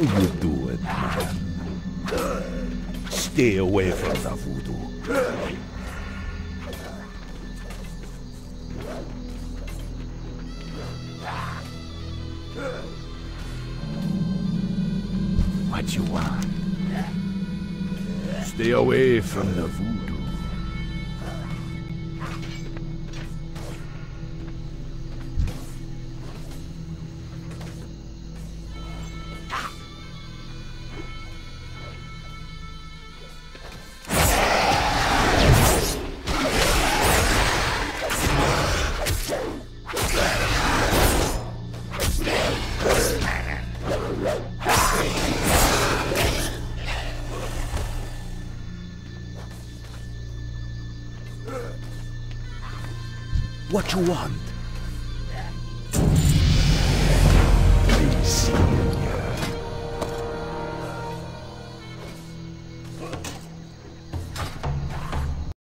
How you doing, man? Stay away from the voodoo. What you want? Stay away from the voodoo. What you want?